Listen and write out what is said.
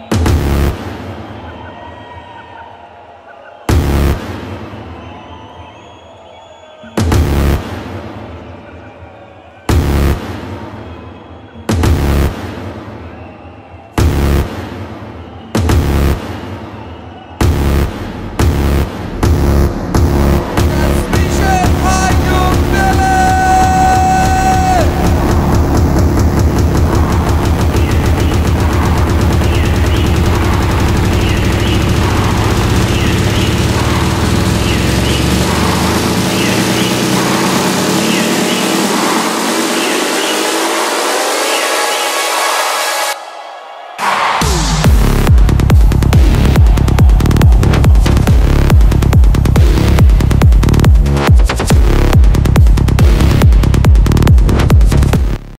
you